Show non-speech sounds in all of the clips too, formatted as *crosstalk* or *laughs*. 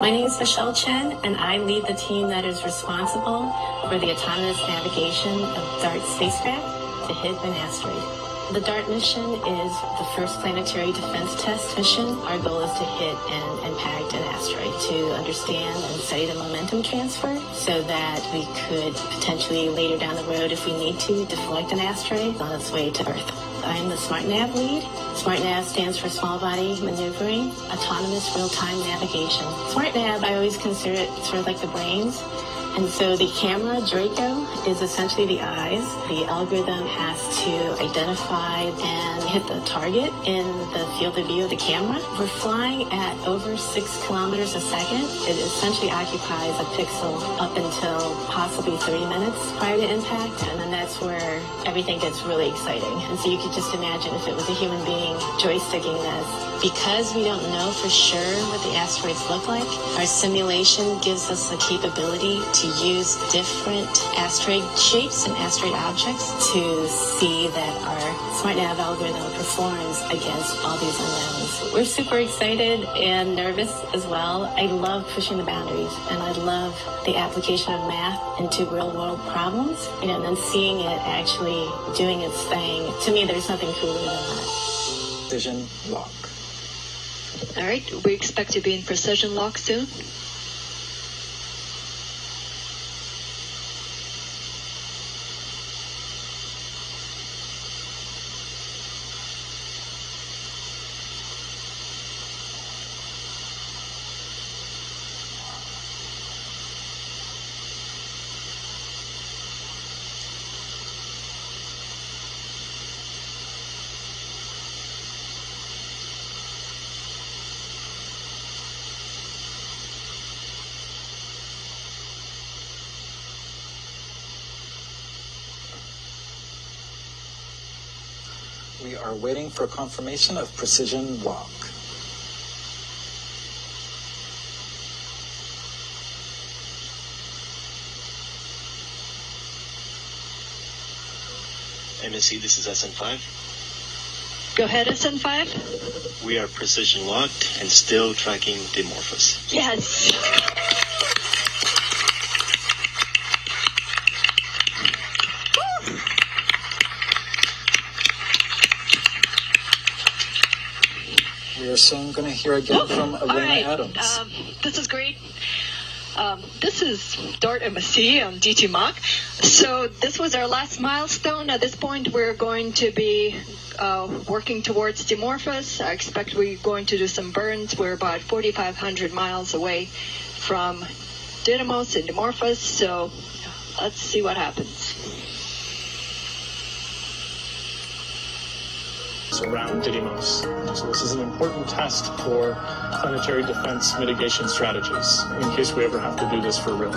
My name is Michelle Chen, and I lead the team that is responsible for the autonomous navigation of DART spacecraft to hit an asteroid. The DART mission is the first planetary defense test mission. Our goal is to hit and impact an asteroid to understand and study the momentum transfer so that we could potentially later down the road, if we need to, deflect an asteroid on its way to Earth. I'm the SmartNav lead. SmartNav stands for Small Body Maneuvering Autonomous Real-Time Navigation. SmartNav, I always consider it sort of like the brains. And so the camera, Draco, is essentially the eyes. The algorithm has to identify and hit the target in the field of view of the camera. We're flying at over six kilometers a second. It essentially occupies a pixel up until possibly 30 minutes prior to impact. And then that's where everything gets really exciting. And so you could just imagine if it was a human being joysticking this. Because we don't know for sure what the asteroids look like, our simulation gives us the capability to use different asteroid shapes and asteroid objects to see that our SmartNav algorithm performs against all these unknowns. We're super excited and nervous as well. I love pushing the boundaries and I love the application of math into real world problems you know, and then seeing it actually doing its thing. To me, there's nothing cooler than that. Precision lock. All right, we expect to be in precision lock soon. We are waiting for confirmation of precision lock. MSC, this is SN5. Go ahead, SN5. We are precision locked and still tracking Dimorphos. Yes. We are soon going to hear again from All Elena right. Adams. Um, this is great. Um, this is Dart MSC on DT Mach. So this was our last milestone. At this point, we're going to be uh, working towards Dimorphos. I expect we're going to do some burns. We're about 4,500 miles away from Didymos and Dimorphos. So let's see what happens. Around Didymos. So this is an important test for planetary defense mitigation strategies in case we ever have to do this for real.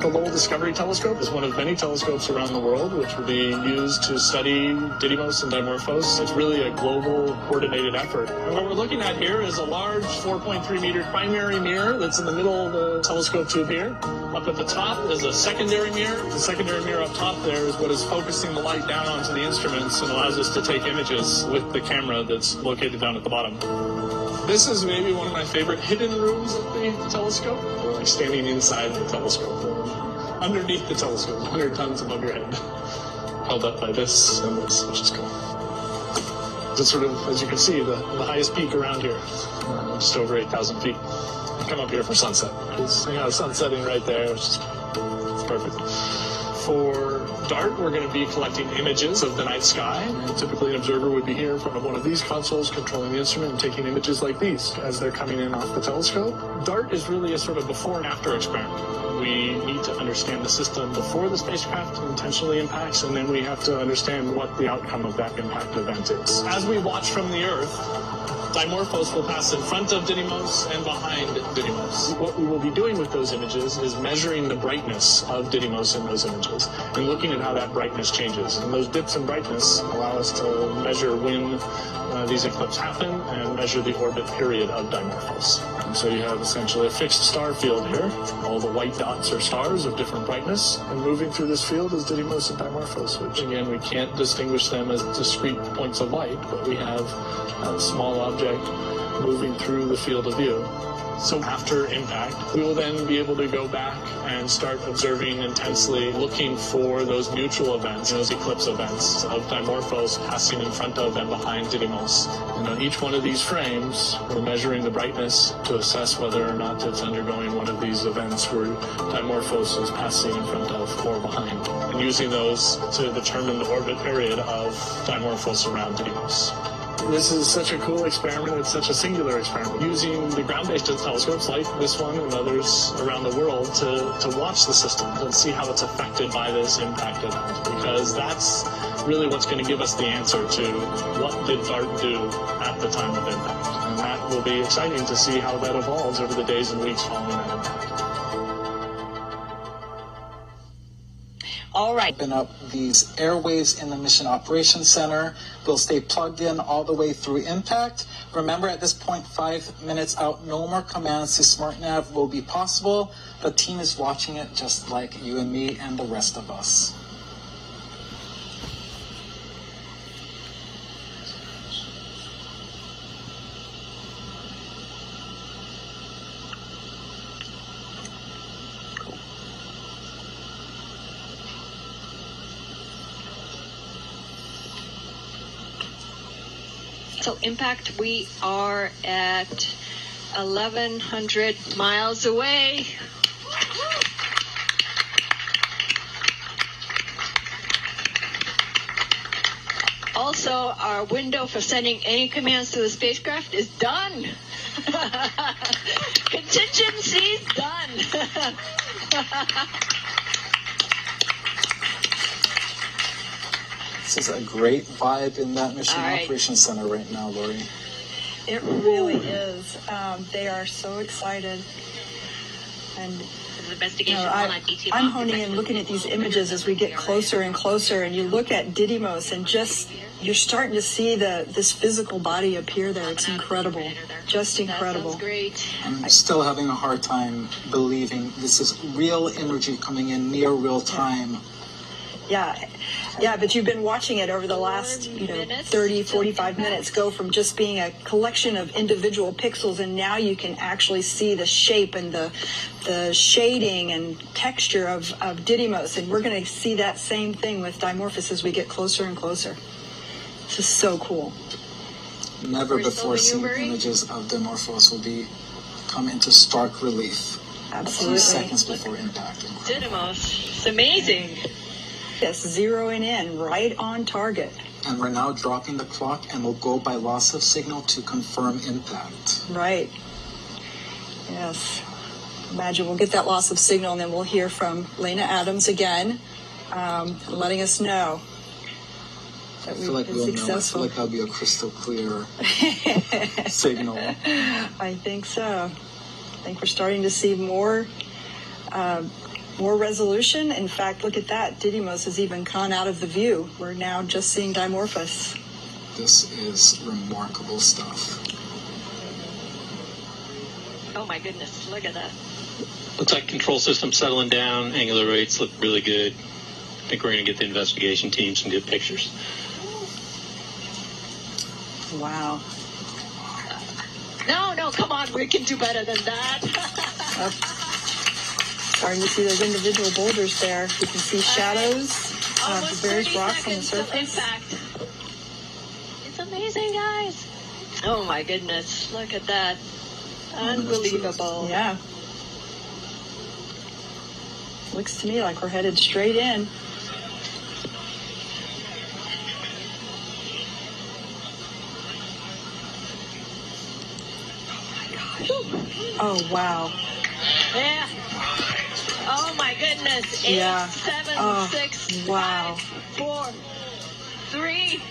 The Lowell Discovery Telescope is one of many telescopes around the world which will be used to study Didymos and Dimorphos. It's really a global coordinated effort. And what we're looking at here is a large 4.3 meter primary mirror that's in the middle of the telescope tube here. Up at the top is a secondary mirror. The secondary mirror up top there is what is focusing the light down onto the instruments and allows us to take images with the camera that's located down at the bottom. This is maybe one of my favorite hidden rooms of the telescope. We're like standing inside the telescope, underneath the telescope, 100 tons above your head, *laughs* held up by this and this, which is cool. It's sort of, as you can see, the, the highest peak around here, uh, just over 8,000 feet. Come up here for sunset. It's, you know, sun setting right there. It's, it's perfect. For DART, we're going to be collecting images of the night sky. And typically, an observer would be here in front of one of these consoles, controlling the instrument and taking images like these as they're coming in off the telescope. DART is really a sort of before and after experiment. We need to understand the system before the spacecraft intentionally impacts, and then we have to understand what the outcome of that impact event is. As we watch from the Earth, Dimorphos will pass in front of Didymos and behind Didymos. What we will be doing with those images is measuring the brightness of Didymos in those images and looking at how that brightness changes. And those dips in brightness allow us to measure when uh, these eclipses happen and measure the orbit period of Dimorphos. And so you have essentially a fixed star field here. All the white dots are stars of different brightness. And moving through this field is Didymos and Dimorphos, which again, we can't distinguish them as discrete points of light, but we have a small object moving through the field of view. So after impact, we will then be able to go back and start observing intensely, looking for those mutual events, those eclipse events of Dimorphos passing in front of and behind Didymos. And on each one of these frames, we're measuring the brightness to assess whether or not it's undergoing one of these events where Dimorphos is passing in front of or behind, and using those to determine the orbit period of Dimorphos around Didymos. This is such a cool experiment. It's such a singular experiment. Using the ground-based telescopes like this one and others around the world to, to watch the system and see how it's affected by this impact event. Because that's really what's going to give us the answer to what did DART do at the time of impact. And that will be exciting to see how that evolves over the days and weeks following that right. Open up these airways in the Mission Operations Center. We'll stay plugged in all the way through impact. Remember, at this point, five minutes out, no more commands to SmartNav will be possible. The team is watching it just like you and me and the rest of us. So impact, we are at 1,100 miles away. Also, our window for sending any commands to the spacecraft is done. *laughs* Contingency's done. *laughs* This is a great vibe in that Mission All right. Operations Center right now, Lori. It really is. Um, they are so excited. And The you know, I, not be too I'm honing in, looking at these images as we get closer and closer, and you look at Didymos, and just you're starting to see the this physical body appear there. It's incredible, just incredible. sounds great. I'm still having a hard time believing this is real energy coming in near real time. Yeah, yeah, but you've been watching it over the last, you know, minutes 30, 45 minutes go from just being a collection of individual pixels and now you can actually see the shape and the the shading and texture of, of Didymos. And we're going to see that same thing with Dimorphos as we get closer and closer. This is so cool. Never We're before seen maneuvering. images of Dimorphos will be come into stark relief a Absolutely. few seconds before impact. Didymos. It's amazing. Yes, zeroing in right on target. And we're now dropping the clock and we'll go by loss of signal to confirm impact. Right. Yes. Imagine we'll get that loss of signal and then we'll hear from Elena Adams again, um, letting us know I feel like we'll been know. I feel like that'll be a crystal clear *laughs* signal. I think so. I think we're starting to see more, uh, more resolution. In fact, look at that. Didymos has even gone out of the view. We're now just seeing Dimorphos. This is remarkable stuff. Oh my goodness, look at that. Looks like control system settling down. Angular rates look really good. I think we're going to get the investigation team some good pictures. Wow. No, no, come on, we can do better than that. *laughs* Starting to see those individual boulders there. You can see shadows of Almost the various rocks on the surface. It's amazing, guys. Oh my goodness, look at that. Unbelievable. Yeah. Looks to me like we're headed straight in. Oh my gosh. Oh wow. Yeah. Oh my goodness. Eight, Yeah. seven, Oh, six, wow. five, four, three,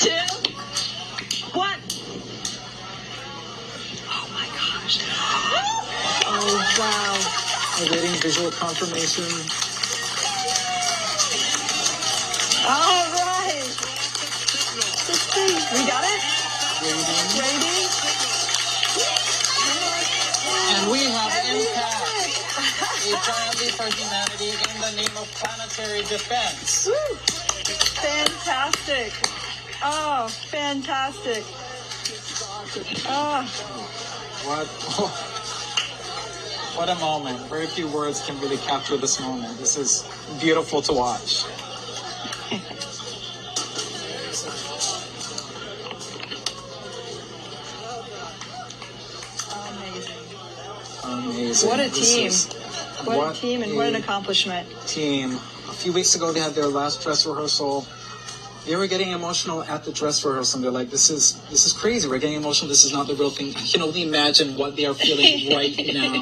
two, one. Oh my gosh. Oh wow. Awaiting visual confirmation. All right. Let's see. We got it? Waiting. Ready? And we have impact. Have A giant leap for humanity in the name of planetary defense. Woo! Fantastic. Oh, fantastic. Oh, What? What a moment. Very few words can really capture this moment. This is beautiful to watch. Amazing. Amazing. What a This team. is- What, a team and what an accomplishment. team. A few weeks ago, they had their last dress rehearsal. They were getting emotional at the dress rehearsal. They're like, "This is this is crazy. We're getting emotional. This is not the real thing." I can only imagine what they are feeling *laughs* right now.